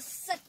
such